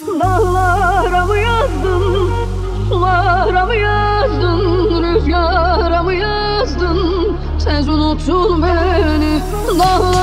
Dağlara mı yazdın, sulara mı yazdın, rüzgara mı yazdın? Sen unuttun beni, dağlara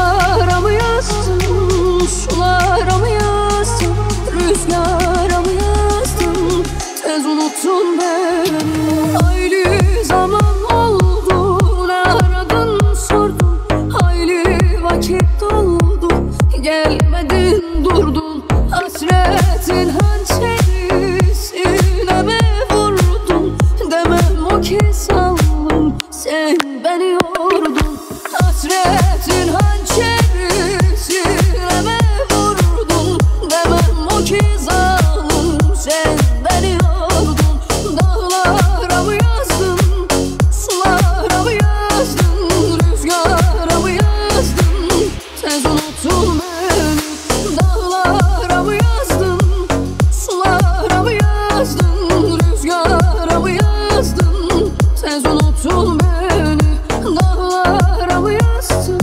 Sen beni yordun hasretin hasretin Unuttun beni Dağlara mı yazdın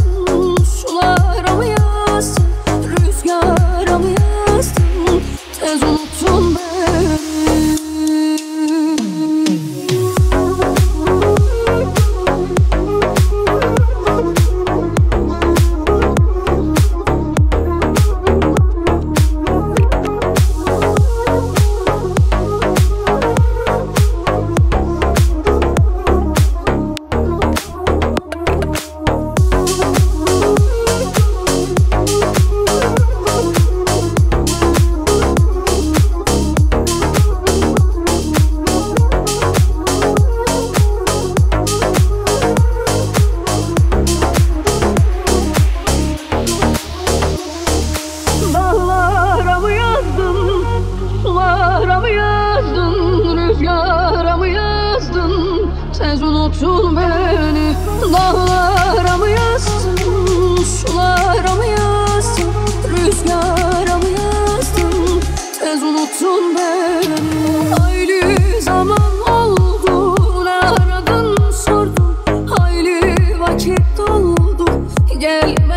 Tut beni dağlara mı yazdın Sulara mı yazdın Rüzgara mı yazdın? Ez unuttun beni Hayli zaman oldu Aradın sordun? Hayli vakit doldu Gel